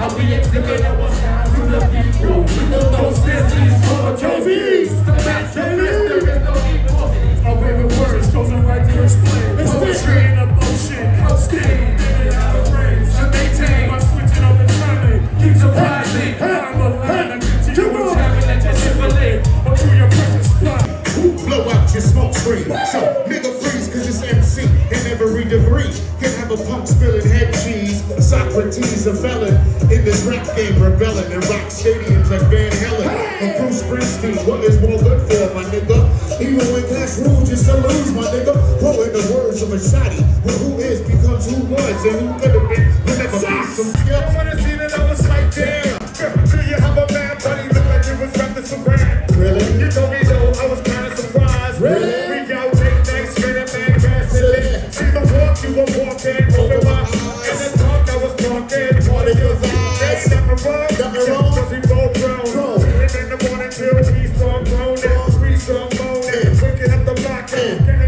How we exhibit our style to the people. With the most business for JVs. The master there is no equal. A favorite words goes right to explain. Poetry and emotion, coasting, living out of range. To maintain. By switching up and turning, Keep surprising. I'm a line and continue Traveling to Chevrolet. or to your precious spot. Blow out your smoke screen. So, nigga freeze, cause it's MC in every degree. Can have a punk spilling. Saukrates, a felon in this rap game, rebelling in rock stadiums like Van Halen. And Bruce Springsteen, what is more good for, my nigga? Even when cash rules, just to lose, my nigga. Quoting the words of a shotty. Well, who is becomes who was, and who could have been, will never be some skill. I wanna see that I was like, damn. Do you have a man, buddy? Look like it was rapping some grand. Really? You told me no, I was kinda surprised. Really? We out late nights, spinning man, passing it. See the walk, you were walking, nothing wrong. Nothing wrong.